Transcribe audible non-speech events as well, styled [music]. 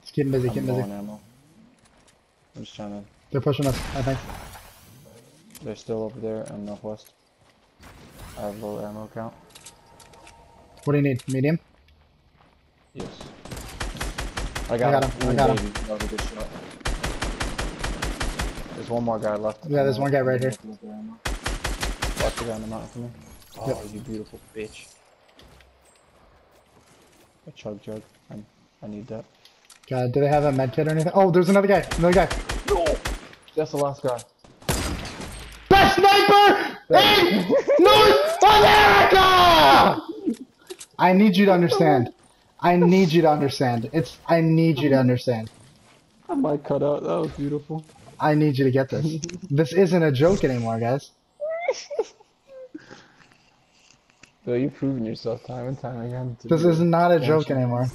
Just keep 'em busy, keep I'm low busy. ammo. I'm just trying to. They're pushing us, I think. They're still over there in northwest. I have low ammo count. What do you need? Medium? Yes. I got, got him. him, I got him. baby, That was a good shot. There's one more guy left. Yeah, there's one guy right here. Watch the guy on the mountain for me. Oh, Yep. you beautiful bitch. A chug jug. I, I need that. God, do they have a med kit or anything? Oh, there's another guy, another guy. No! That's the last guy. Best sniper in North America! I need you to understand. I need you to understand. It's, I need you to understand. I might cut out. That was beautiful. I need you to get this. This isn't a joke anymore, guys. [laughs] Bill, you've proven yourself time and time again. This is not a joke anymore.